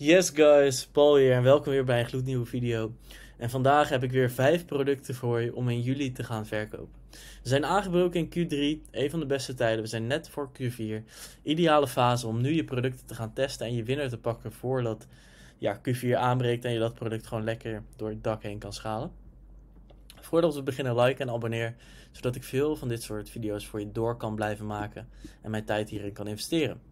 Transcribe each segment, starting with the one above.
Yes guys, Paul hier en welkom weer bij een gloednieuwe video. En vandaag heb ik weer 5 producten voor je om in juli te gaan verkopen. We zijn aangebroken in Q3, een van de beste tijden. We zijn net voor Q4. Ideale fase om nu je producten te gaan testen en je winnaar te pakken voordat ja, Q4 aanbreekt en je dat product gewoon lekker door het dak heen kan schalen. Voordat we beginnen, like en abonneer, zodat ik veel van dit soort video's voor je door kan blijven maken en mijn tijd hierin kan investeren.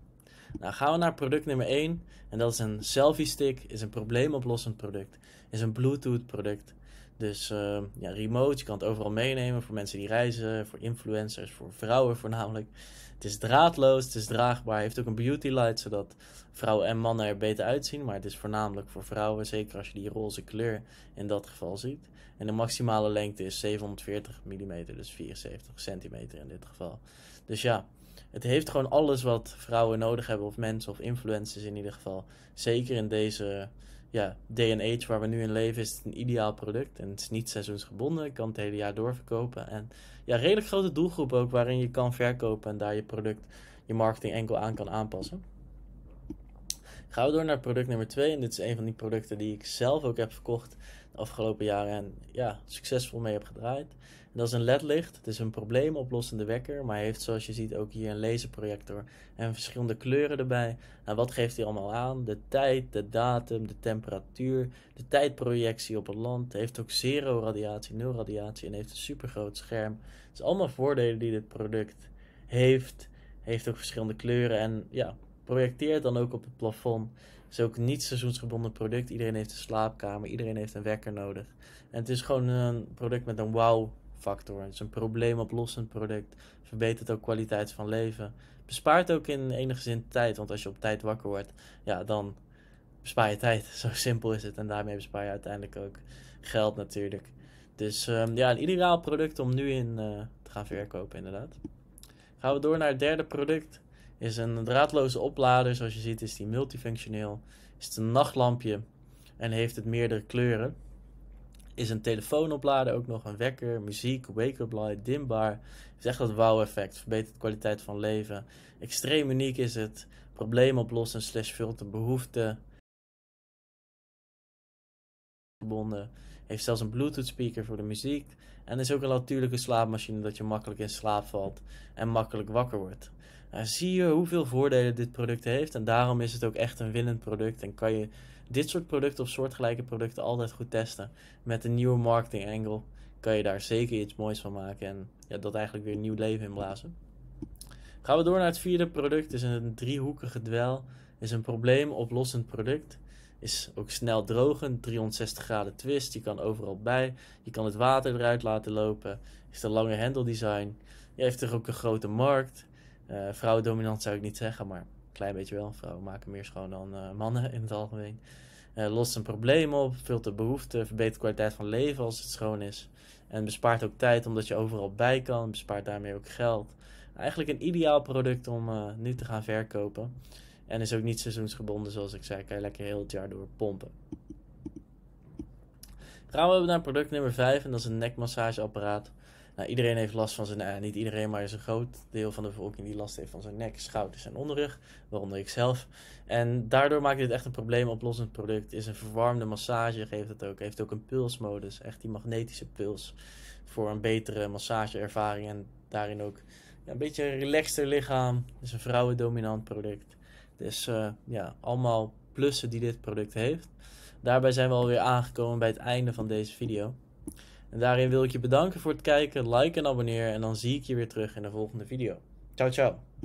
Nou, gaan we naar product nummer 1. En dat is een selfie stick. Is een probleemoplossend product. Is een Bluetooth product. Dus uh, ja, remote, je kan het overal meenemen voor mensen die reizen, voor influencers, voor vrouwen voornamelijk. Het is draadloos, het is draagbaar, heeft ook een beauty light, zodat vrouwen en mannen er beter uitzien. Maar het is voornamelijk voor vrouwen, zeker als je die roze kleur in dat geval ziet. En de maximale lengte is 740 mm, dus 74 centimeter in dit geval. Dus ja, het heeft gewoon alles wat vrouwen nodig hebben, of mensen of influencers in ieder geval. Zeker in deze ja, day waar we nu in leven, is het een ideaal product. En het is niet seizoensgebonden, je kan het hele jaar doorverkopen. En ja, redelijk grote doelgroep ook waarin je kan verkopen en daar je product, je marketing enkel aan kan aanpassen. Gaan we door naar product nummer 2. En dit is een van die producten die ik zelf ook heb verkocht de afgelopen jaren en ja, succesvol mee heb gedraaid. En dat is een LED-licht. Het is een probleemoplossende wekker, maar hij heeft zoals je ziet ook hier een laserprojector en verschillende kleuren erbij. Nou, wat geeft hij allemaal aan? De tijd, de datum, de temperatuur, de tijdprojectie op het land. Hij heeft ook zero radiatie, nul radiatie en heeft een supergroot scherm. Het zijn allemaal voordelen die dit product heeft. Heeft ook verschillende kleuren en ja, projecteert dan ook op het plafond. Het is ook niet seizoensgebonden product. Iedereen heeft een slaapkamer, iedereen heeft een wekker nodig. En het is gewoon een product met een wow factor. Het is een probleemoplossend product. Verbetert ook kwaliteit van leven. Bespaart ook in enige zin tijd. Want als je op tijd wakker wordt, ja, dan bespaar je tijd. Zo simpel is het. En daarmee bespaar je uiteindelijk ook geld natuurlijk. Dus um, ja, een ideaal product om nu in uh, te gaan verkopen inderdaad. Gaan we door naar het derde product. Is een draadloze oplader. Zoals je ziet is die multifunctioneel. Is het een nachtlampje en heeft het meerdere kleuren. Is een telefoonoplader ook nog een wekker, muziek, wake-up light, dimbaar. Is echt dat wow-effect. Verbetert de kwaliteit van leven. Extreem uniek is het. Probleem oplossen slash vult de behoefte. Heeft zelfs een Bluetooth speaker voor de muziek. En is ook een natuurlijke slaapmachine dat je makkelijk in slaap valt en makkelijk wakker wordt. Nou, zie je hoeveel voordelen dit product heeft. En daarom is het ook echt een winnend product. En kan je dit soort producten of soortgelijke producten altijd goed testen. Met een nieuwe marketing angle kan je daar zeker iets moois van maken. En ja, dat eigenlijk weer een nieuw leven inblazen. Gaan we door naar het vierde product. is een driehoekige dwel. is een probleemoplossend product. Is ook snel drogend, 360 graden twist. Je kan overal bij. Je kan het water eruit laten lopen. Is een lange handle design. Je heeft er ook een grote markt. Uh, vrouwendominant zou ik niet zeggen, maar een klein beetje wel. Vrouwen maken meer schoon dan uh, mannen in het algemeen. Uh, lost een probleem op, vult de behoefte, verbetert kwaliteit van leven als het schoon is. En bespaart ook tijd omdat je overal bij kan. Bespaart daarmee ook geld. Eigenlijk een ideaal product om nu te gaan verkopen. En is ook niet seizoensgebonden, zoals ik zei. Kan je lekker heel het jaar door pompen. Gaan we naar product nummer 5 en dat is een nekmassageapparaat. Nou, iedereen heeft last van zijn, eh, niet iedereen, maar er is een groot deel van de bevolking die last heeft van zijn nek, schouders en onderrug, waaronder ik zelf. En daardoor maakt dit echt een probleemoplossend product. Is een verwarmde massage, geeft het ook. Heeft ook een pulsmodus, echt die magnetische puls voor een betere massageervaring en daarin ook ja, een beetje een relaxter lichaam. Is een vrouwendominant product. Dus uh, ja, allemaal plussen die dit product heeft. Daarbij zijn we alweer aangekomen bij het einde van deze video. En daarin wil ik je bedanken voor het kijken, like en abonneren. En dan zie ik je weer terug in de volgende video. Ciao, ciao.